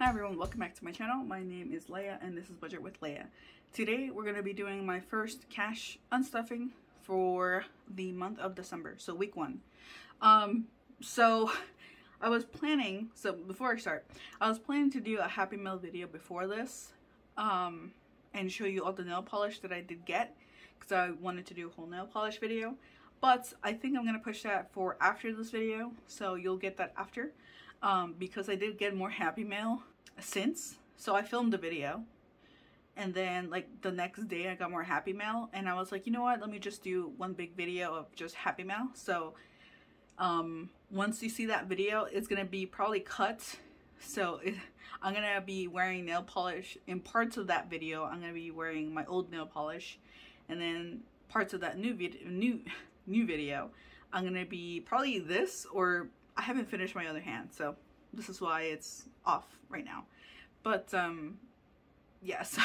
Hi everyone, welcome back to my channel. My name is Leia and this is Budget with Leia. Today we're going to be doing my first cash unstuffing for the month of December, so week one. Um, so I was planning, so before I start, I was planning to do a Happy Mail video before this um, and show you all the nail polish that I did get because I wanted to do a whole nail polish video. But I think I'm going to push that for after this video, so you'll get that after. Um, because I did get more Happy Mail since. So I filmed the video and then like the next day I got more Happy Mail and I was like, you know what, let me just do one big video of just Happy Mail. So um, once you see that video, it's gonna be probably cut. So it, I'm gonna be wearing nail polish in parts of that video. I'm gonna be wearing my old nail polish and then parts of that new video, new, new video, I'm gonna be probably this or I haven't finished my other hand. So this is why it's off right now. But um, yeah, so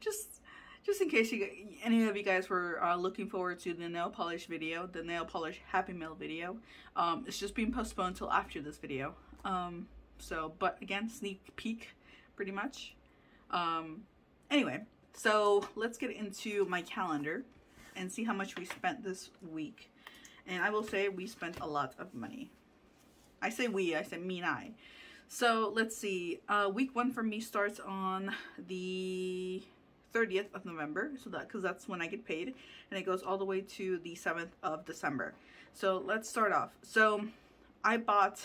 just just in case you any of you guys were uh, looking forward to the nail polish video, the nail polish Happy Mail video, um, it's just being postponed until after this video. Um, so, but again, sneak peek, pretty much. Um, anyway, so let's get into my calendar and see how much we spent this week. And I will say we spent a lot of money. I say we, I say me and I. So let's see. Uh, week one for me starts on the 30th of November. So that, cause that's when I get paid. And it goes all the way to the 7th of December. So let's start off. So I bought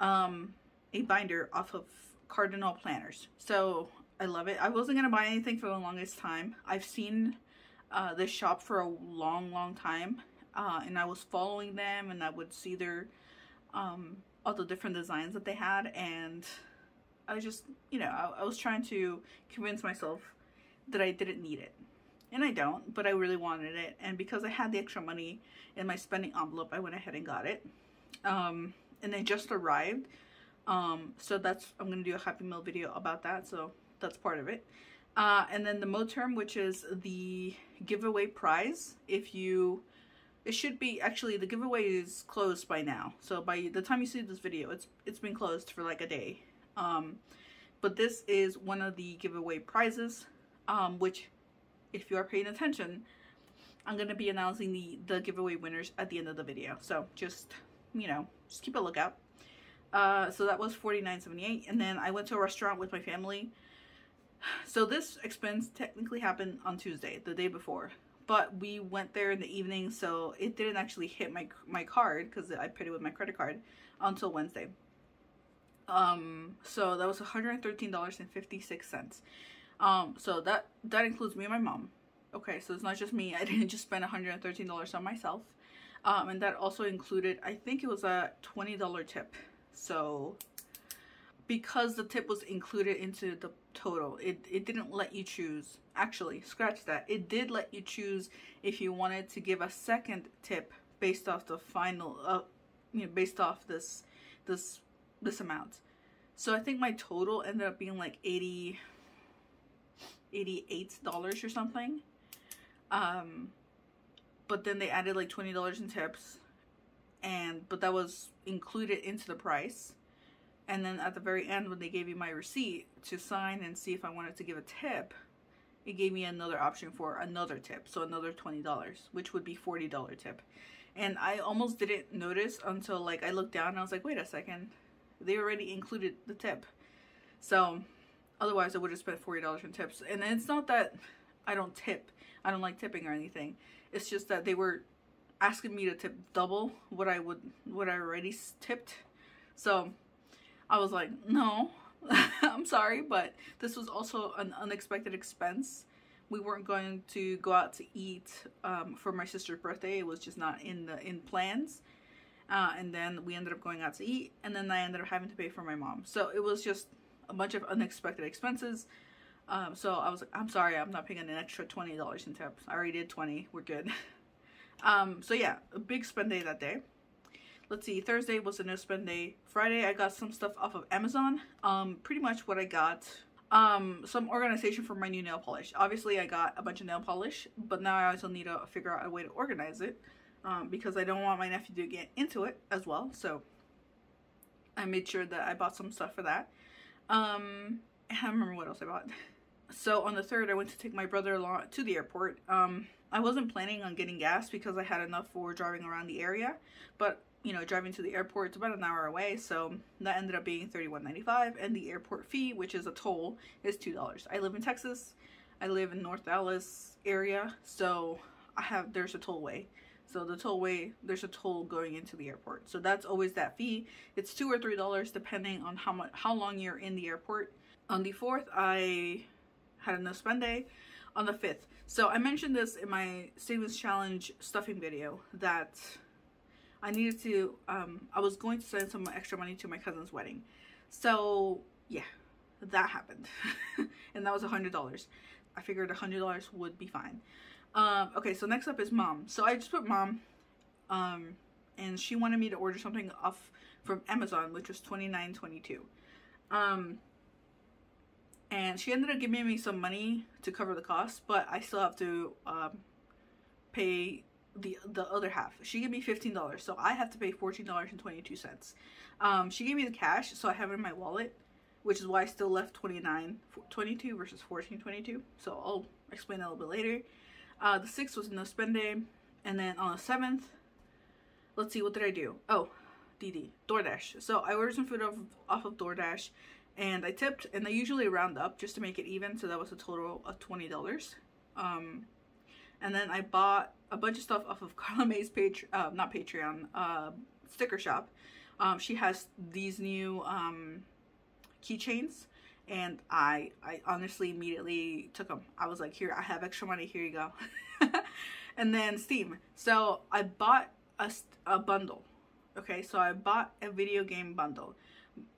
um, a binder off of Cardinal Planners. So I love it. I wasn't going to buy anything for the longest time. I've seen uh, this shop for a long, long time. Uh, and I was following them and I would see their um, all the different designs that they had and I was just, you know, I, I was trying to convince myself that I didn't need it. And I don't, but I really wanted it. And because I had the extra money in my spending envelope, I went ahead and got it. Um, and they just arrived. Um, so that's, I'm going to do a Happy Meal video about that. So that's part of it. Uh, and then the Moterm, which is the giveaway prize. If you it should be, actually the giveaway is closed by now. So by the time you see this video, it's it's been closed for like a day. Um, but this is one of the giveaway prizes, um, which if you are paying attention, I'm going to be announcing the, the giveaway winners at the end of the video. So just, you know, just keep a lookout. Uh, so that was $49.78. And then I went to a restaurant with my family. So this expense technically happened on Tuesday, the day before but we went there in the evening so it didn't actually hit my my card because I paid it with my credit card until Wednesday. Um, so that was $113.56. Um, so that that includes me and my mom. Okay, so it's not just me. I didn't just spend $113 on myself. Um, and that also included, I think it was a $20 tip. So because the tip was included into the total, it, it didn't let you choose. Actually scratch that. It did let you choose if you wanted to give a second tip based off the final uh you know based off this this this amount. So i think my total ended up being like 80 88 dollars or something. Um but then they added like 20 dollars in tips and but that was included into the price and then at the very end when they gave me my receipt to sign and see if i wanted to give a tip it gave me another option for another tip. So another $20, which would be $40 tip. And I almost didn't notice until like I looked down and I was like, wait a second. They already included the tip. So otherwise I would have spent $40 in tips. And it's not that I don't tip. I don't like tipping or anything. It's just that they were asking me to tip double what I would, what I already tipped. So I was like, no, I'm sorry, but this was also an unexpected expense. We weren't going to go out to eat um, for my sister's birthday. It was just not in the in plans. Uh, and then we ended up going out to eat, and then I ended up having to pay for my mom. So it was just a bunch of unexpected expenses. Um, so I was like, I'm sorry, I'm not paying an extra $20 in tips. I already did 20, we're good. um, so yeah, a big spend day that day let's see thursday was a no spend day friday i got some stuff off of amazon um pretty much what i got um some organization for my new nail polish obviously i got a bunch of nail polish but now i also need to figure out a way to organize it um because i don't want my nephew to get into it as well so I made sure that I bought some stuff for that. Um, I don't remember what else I bought. So on the 3rd, I went to take my brother-in-law to the airport. Um, I wasn't planning on getting gas because I had enough for driving around the area. But, you know, driving to the airport, it's about an hour away. So that ended up being $31.95. And the airport fee, which is a toll, is $2. I live in Texas. I live in North Dallas area. So I have, there's a tollway. So the tollway, there's a toll going into the airport. So that's always that fee. It's two or three dollars depending on how much how long you're in the airport. On the fourth, I had a no spend day. On the fifth, so I mentioned this in my savings challenge stuffing video that I needed to. Um, I was going to send some extra money to my cousin's wedding. So yeah, that happened, and that was a hundred dollars. I figured a hundred dollars would be fine. Um, okay, so next up is mom. So I just put mom, um, and she wanted me to order something off from Amazon, which was twenty nine twenty two. Um, and she ended up giving me some money to cover the cost, but I still have to um, pay the the other half. She gave me fifteen dollars, so I have to pay fourteen dollars and twenty two cents. Um, she gave me the cash, so I have it in my wallet, which is why I still left 29 22 versus 14 22. So I'll explain that a little bit later. Uh, the 6th was no spend day. And then on the 7th, let's see, what did I do? Oh, DD, DoorDash. So I ordered some food off, off of DoorDash and I tipped and I usually round up just to make it even. So that was a total of $20. Um, and then I bought a bunch of stuff off of Karla May's page, uh, not Patreon, uh, sticker shop. Um, she has these new um, keychains and I I honestly immediately took them. I was like, here, I have extra money. Here you go. and then Steam. So I bought a, a bundle. Okay, so I bought a video game bundle.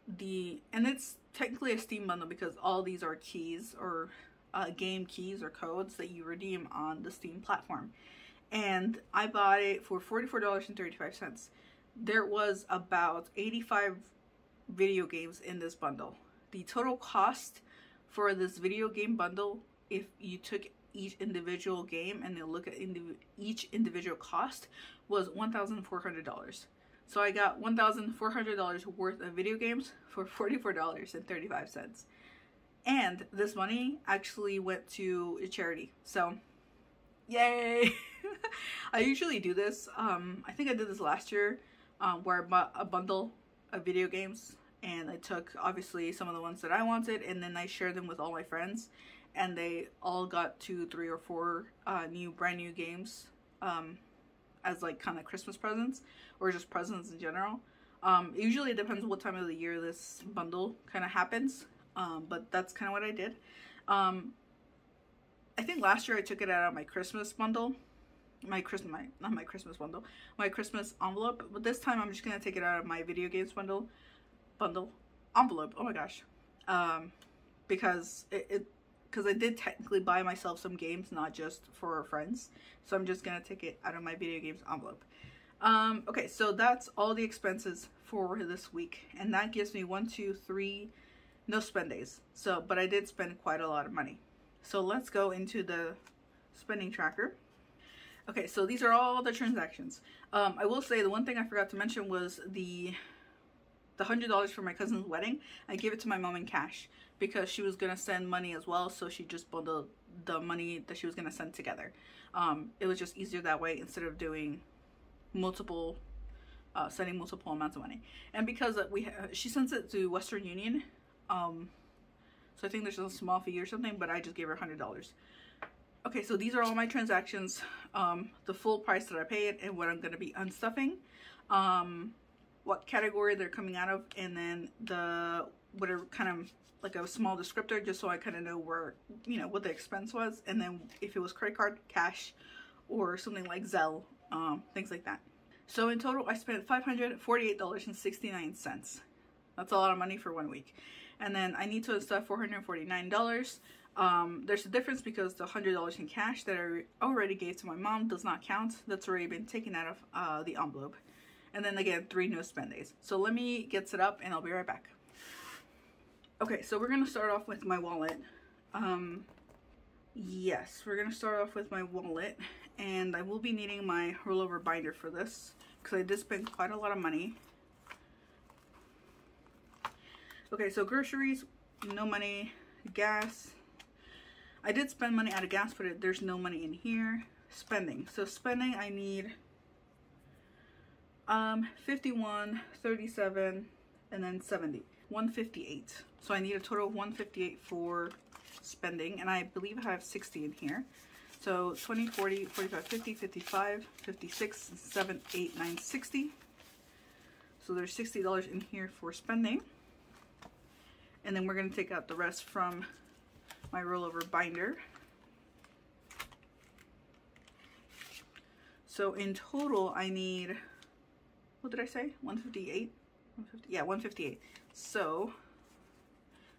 The and it's technically a Steam bundle because all these are keys or uh, game keys or codes that you redeem on the Steam platform. And I bought it for $44.35. There was about 85 video games in this bundle the total cost for this video game bundle if you took each individual game and then look at indiv each individual cost was $1,400. So I got $1,400 worth of video games for $44.35. And this money actually went to a charity. So yay! I usually do this. Um, I think I did this last year um, where I bought a bundle of video games and I took obviously some of the ones that I wanted and then I shared them with all my friends and they all got two, three, or four uh, new brand new games um, as like kind of Christmas presents or just presents in general. Um, usually it depends what time of the year this bundle kind of happens, um, but that's kind of what I did. Um, I think last year I took it out of my Christmas bundle, my Christmas, my, not my Christmas bundle, my Christmas envelope, but this time I'm just going to take it out of my video games bundle bundle envelope. Oh my gosh. Um, because it, because I did technically buy myself some games, not just for friends. So I'm just going to take it out of my video games envelope. Um, okay, so that's all the expenses for this week. And that gives me one, two, three, no spend days. So, but I did spend quite a lot of money. So let's go into the spending tracker. Okay, so these are all the transactions. Um, I will say the one thing I forgot to mention was the the $100 for my cousin's wedding, I gave it to my mom in cash because she was to send money as well. So she just bundled the money that she was to send together. Um, it was just easier that way instead of doing multiple, uh, sending multiple amounts of money. And because we she sends it to Western Union, um, so I think there's a small fee or something, but I just gave her $100. Okay, so these are all my transactions, um, the full price that I paid and what I'm going to be unstuffing. Um, what category they're coming out of and then the whatever kind of like a small descriptor just so I kind of know where you know what the expense was and then if it was credit card cash or something like Zelle um, things like that so in total I spent $548.69 that's a lot of money for one week and then I need to stuff $449 um, there's a difference because the $100 in cash that I already gave to my mom does not count that's already been taken out of uh, the envelope and then again, three no spend days. So let me get set up and I'll be right back. Okay, so we're going to start off with my wallet. Um, yes, we're going to start off with my wallet. And I will be needing my rollover binder for this. Because I did spend quite a lot of money. Okay, so groceries, no money. Gas. I did spend money out of gas, but there's no money in here. Spending. So spending, I need um 51, 37, and then 70. 158. So I need a total of 158 for spending, and I believe I have 60 in here. So 20, 40, 45, 50, 55, 56, 7, 8, 9, 60. So there's $60 in here for spending. And then we're going to take out the rest from my rollover binder. So in total, I need, what did I say? 158? 150, yeah, 158. So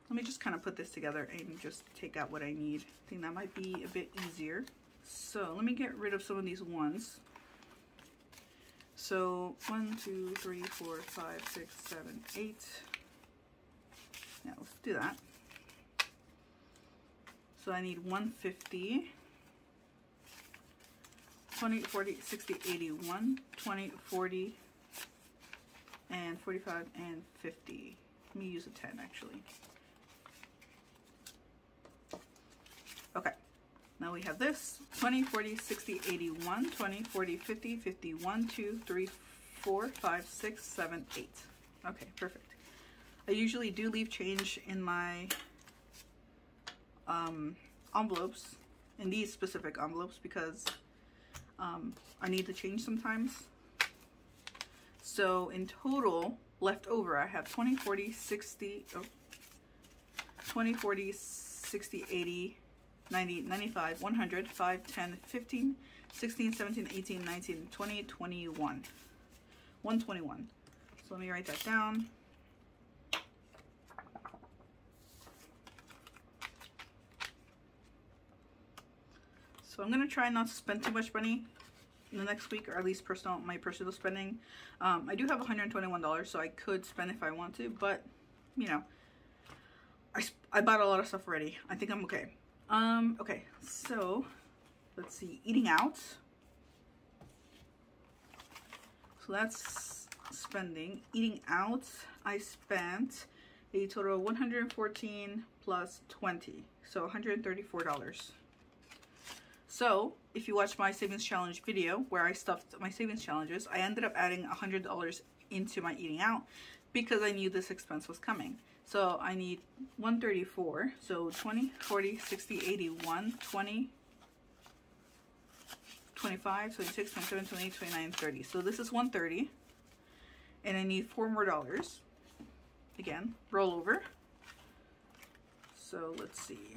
let me just kind of put this together and just take out what I need. I think that might be a bit easier. So let me get rid of some of these ones. So one, two, three, four, five, six, seven, eight. Yeah, let's do that. So I need 150, 20, 40, 60, 81, 20, 40, and 45, and 50. Let me use a 10 actually. Okay, now we have this 20, 40, 60, 81, 20, 40, 50, 51, 2, 3, 4, 5, 6, 7, 8. Okay, perfect. I usually do leave change in my um, envelopes, in these specific envelopes, because um, I need to change sometimes. So in total, left over, I have 20, 40, 60, oh, 20, 40, 60, 80, 90, 95, 100, 5, 10, 15, 16, 17, 18, 19, 20, 21. 121. So let me write that down. I'm going to try not to spend too much money in the next week, or at least personal my personal spending. Um, I do have $121, so I could spend if I want to, but, you know, I, I bought a lot of stuff already. I think I'm okay. Um, okay, so, let's see, eating out. So that's spending. Eating out, I spent a total of 114 plus 20, so $134. So if you watch my savings challenge video where I stuffed my savings challenges, I ended up adding $100 into my eating out because I knew this expense was coming. So I need 134, so 20, 40, 60, 80, 1, 20, 25, 26, 27, 28, 29, 30. So this is 130 and I need four more dollars. Again, roll over. So let's see.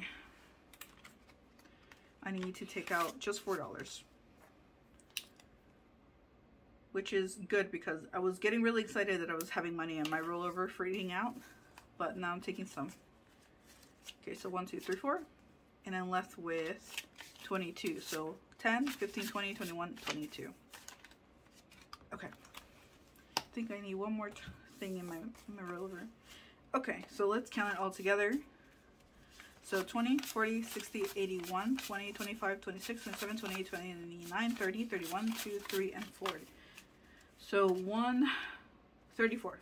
I need to take out just $4. Which is good because I was getting really excited that I was having money in my rollover for eating out. But now I'm taking some. Okay, so 1, 2, 3, 4. And I'm left with 22. So 10, 15, 20, 21, 22. Okay. I think I need one more thing in my, in my rollover. Okay, so let's count it all together. So 20, 40, 60, 81, 20, 25, 26, 27, 28, 29, 30, 31, 2, 3, and 40. So 134.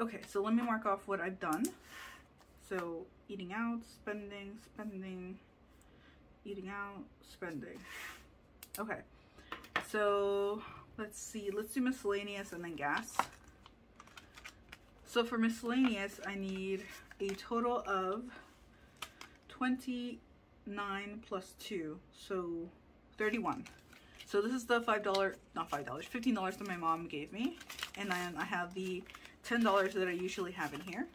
Okay, so let me mark off what I've done. So eating out, spending, spending, eating out, spending. Okay, so let's see, let's do miscellaneous and then gas. So for miscellaneous, I need a total of 29 plus 2, so 31. So this is the $5, not $5, $15 that my mom gave me. And then I have the $10 that I usually have in here.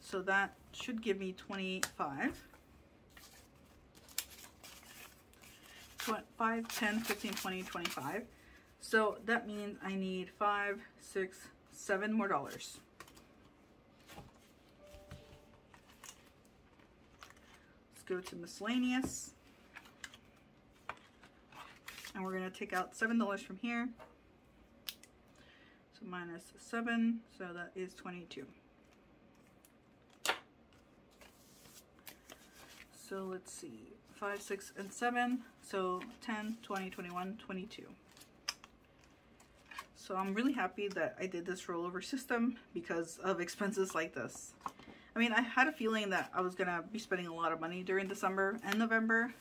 So that should give me 25. 5, 10, 15, 20, 25. So that means I need 5, 6, seven more dollars. Let's go to miscellaneous. And we're going to take out $7 from here. So minus 7, so that is 22. So let's see, 5, 6, and 7. So 10, 20, 21, 22. So I'm really happy that I did this rollover system because of expenses like this. I mean, I had a feeling that I was going to be spending a lot of money during December and November.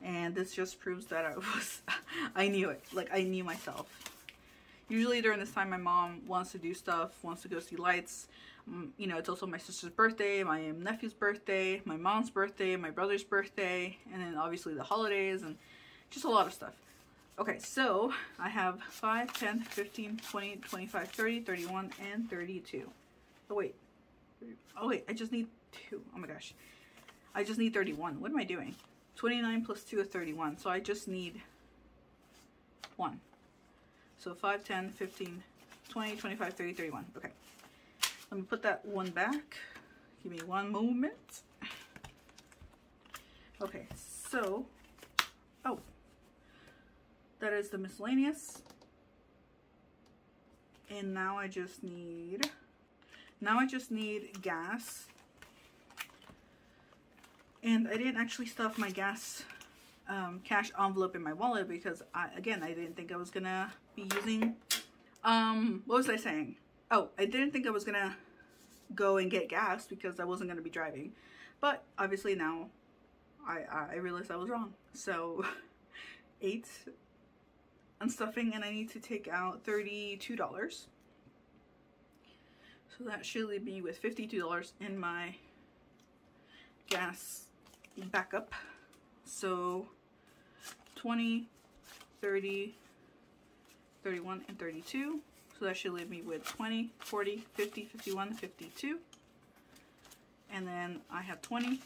And this just proves that I was, I knew it. Like, I knew myself. Usually during this time, my mom wants to do stuff, wants to go see lights. Um, you know, it's also my sister's birthday, my nephew's birthday, my mom's birthday, my brother's birthday, and then obviously the holidays and just a lot of stuff. Okay, so I have 5, 10, 15, 20, 25, 30, 31, and 32. Oh, wait. Oh, wait, I just need 2. Oh my gosh. I just need 31. What am I doing? 29 plus 2 is 31. So I just need 1. So 5, 10, 15, 20, 25, 30, 31. Okay. Let me put that one back. Give me one moment. Okay, so, oh, that is the miscellaneous. And now I just need, now I just need gas. And I didn't actually stuff my gas um, cash envelope in my wallet because, I, again, I didn't think I was to be using, um, what was I saying? Oh, I didn't think I was to go and get gas because I wasn't to be driving. But obviously now I, I realized I was wrong. So, eight unstuffing and I need to take out $32. So that should leave me with $52 in my gas backup. So 20, 30, 31, and 32. So that should leave me with 20, 40, 50, 51, 52. And then I have 20,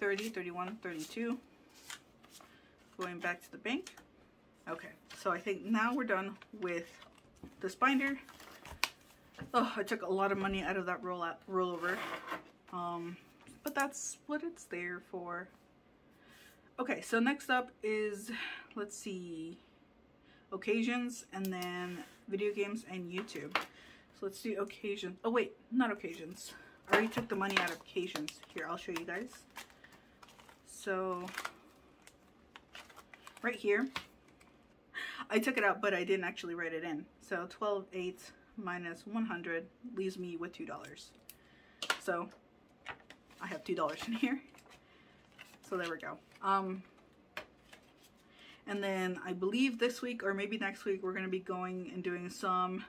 30, 31, 32 going back to the bank. Okay, so I think now we're done with this binder. Oh, I took a lot of money out of that roll out, rollover. Um, but that's what it's there for. Okay, so next up is, let's see, occasions and then video games and YouTube. So let's do occasions. Oh wait, not occasions. I already took the money out of occasions. Here, I'll show you guys. So, right here, I took it out, but I didn't actually write it in. So 12 8 minus 100 leaves me with $2. So I have $2 in here. So there we go. Um, and then I believe this week or maybe next week we're going to be going and doing some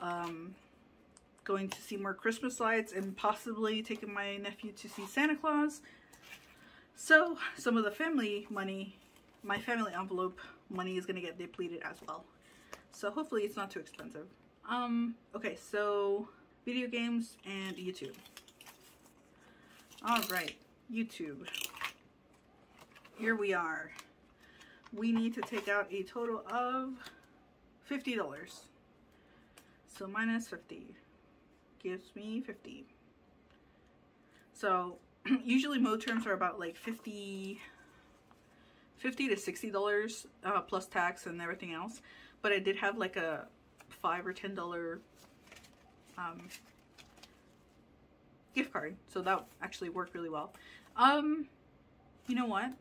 um, going to see more Christmas lights and possibly taking my nephew to see Santa Claus. So some of the family money, my family envelope money is going to get depleted as well. So hopefully it's not too expensive. Um, okay, so video games and YouTube. All right, YouTube. Here we are. We need to take out a total of $50. So minus 50 gives me 50. So usually Moterms are about like 50 50 to 60 dollars uh, plus tax and everything else but I did have like a five or ten dollar um, gift card so that actually worked really well. Um you know what?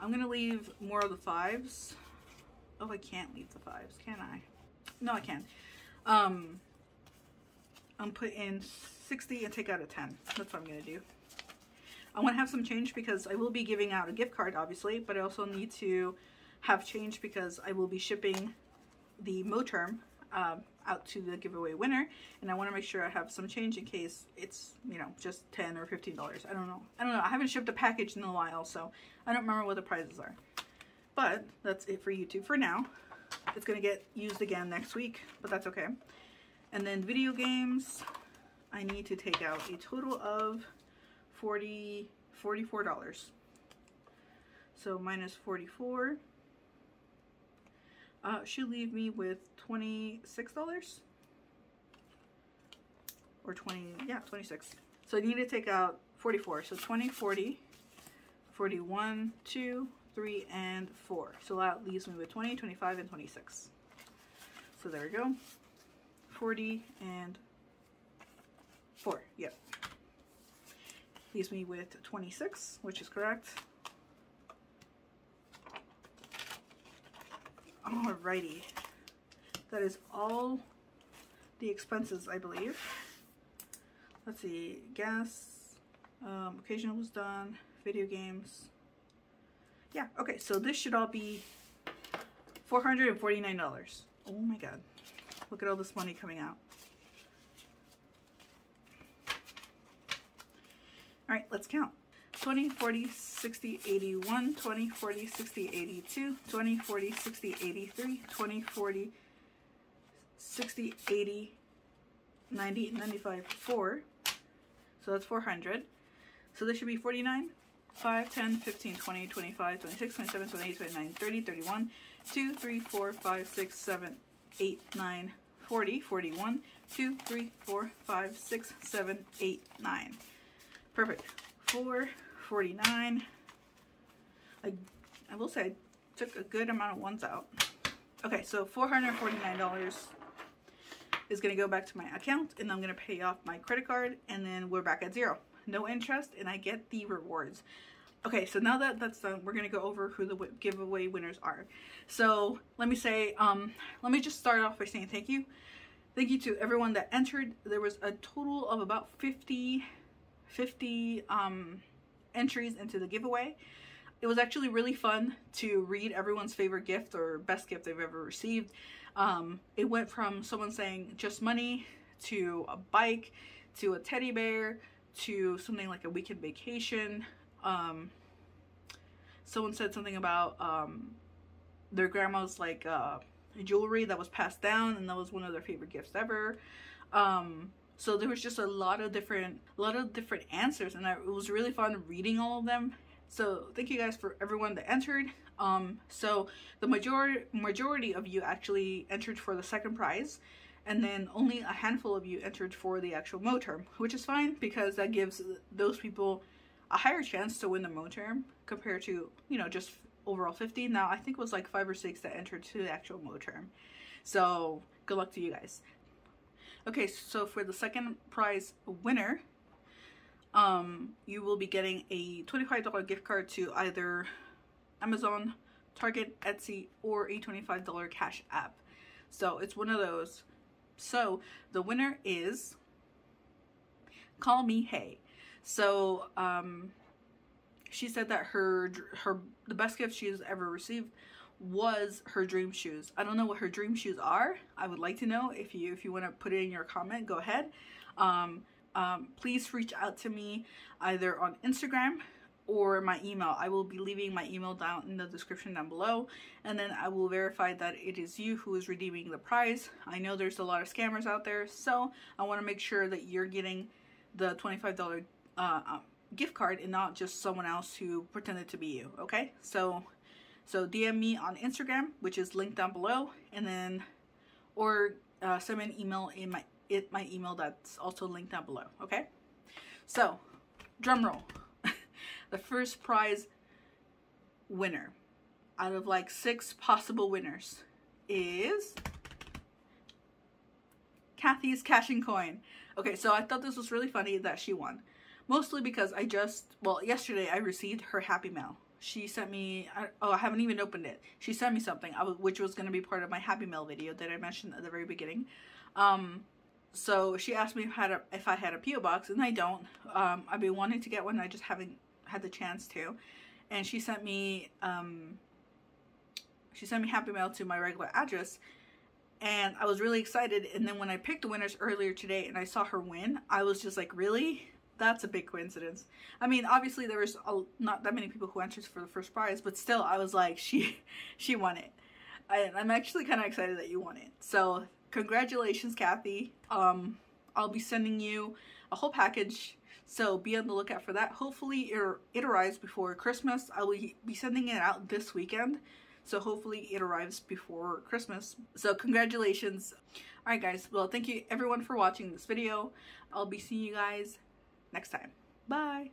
I'm gonna leave more of the fives. Oh I can't leave the fives can I? No I can. Um I'm put in 60 and take out a 10 that's what I'm gonna do I want to have some change because I will be giving out a gift card, obviously, but I also need to have change because I will be shipping the Moterm um, out to the giveaway winner, and I want to make sure I have some change in case it's, you know, just 10 or $15. I don't know. I don't know. I haven't shipped a package in a while, so I don't remember what the prizes are. But that's it for YouTube for now. It's going to get used again next week, but that's okay. And then video games, I need to take out a total of 40 $44. So minus 44 uh, should leave me with $26 or 20, yeah, 26. So I need to take out 44. So 20, 40, 41, 2, 3, and 4. So that leaves me with 20, 25, and 26. So there we go. 40 and 4. Yep leaves me with 26, which is correct. Alrighty. That is all the expenses, I believe. Let's see. Gas. Um, occasional was done. Video games. Yeah, okay. So this should all be $449. Oh my god. Look at all this money coming out. Alright, let's count. 20, 40, 60, 81, 20, 40, 60, 82, 20, 40, 60, 83, 20, 40, 60, 80, 90, 95, 4. So that's 400. So this should be 49, 5, 10, 15, 20, 25, 26, 27, 28, 29, 30, 31, 2, 3, 4, 5, 6, 7, 8, 9, 40, 41, 2, 3, 4, 5, 6, 7, 8, 9. Perfect. 449. I, I will say I took a good amount of ones out. Okay, so $449 is going to go back to my account and I'm going to pay off my credit card and then we're back at zero. No interest and I get the rewards. Okay, so now that that's done, we're going to go over who the giveaway winners are. So let me say, um, let me just start off by saying thank you. Thank you to everyone that entered. There was a total of about 50, 50 um, entries into the giveaway. It was actually really fun to read everyone's favorite gift or best gift they've ever received. Um, it went from someone saying just money to a bike to a teddy bear to something like a weekend vacation. Um, someone said something about um, their grandma's like uh, jewelry that was passed down and that was one of their favorite gifts ever. Um, so there was just a lot of different, a lot of different answers and I, it was really fun reading all of them. So thank you guys for everyone that entered. Um, so the majority majority of you actually entered for the second prize and then only a handful of you entered for the actual Moterm, which is fine because that gives those people a higher chance to win the Moterm compared to, you know, just overall 50. Now, I think it was like five or six that entered to the actual Moterm. So, good luck to you guys. Okay, so for the second prize winner, um, you will be getting a $25 gift card to either Amazon, Target, Etsy, or a $25 cash app. So it's one of those. So the winner is Call Me Hey. So um, she said that her her the best gift she has ever received was her dream shoes. I don't know what her dream shoes are. I would like to know if you if you want to put it in your comment, go ahead. Um, um, please reach out to me either on Instagram or my email. I will be leaving my email down in the description down below and then I will verify that it is you who is redeeming the prize. I know there's a lot of scammers out there so I want to make sure that you're getting the $25 uh, um, gift card and not just someone else who pretended to be you okay so so DM me on Instagram which is linked down below and then or uh, send me an email in my it my email that's also linked down below okay so drum roll the first prize winner out of like six possible winners is Kathy's Cash and Coin. Okay, so I thought this was really funny that she won. Mostly because I just, well, yesterday I received her Happy Mail. She sent me, oh, I haven't even opened it. She sent me something, which was going to be part of my Happy Mail video that I mentioned at the very beginning. Um, so she asked me if I had a, if I had a P.O. box, and I don't. Um, I've been wanting to get one, I just haven't had the chance to. And she sent me, um, she sent me Happy Mail to my regular address, and I was really excited. And then when I picked the winners earlier today and I saw her win, I was just like, really? That's a big coincidence. I mean, obviously there was a, not that many people who entered for the first prize, but still, I was like, she, she won it. I, I'm actually kind of excited that you won it. So congratulations, Kathy. Um, I'll be sending you a whole package. So be on the lookout for that. Hopefully it, arrives before Christmas. I will be sending it out this weekend. So hopefully it arrives before Christmas. So congratulations. Alright guys, well thank you everyone for watching this video. I'll be seeing you guys next time. Bye!